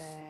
Okay.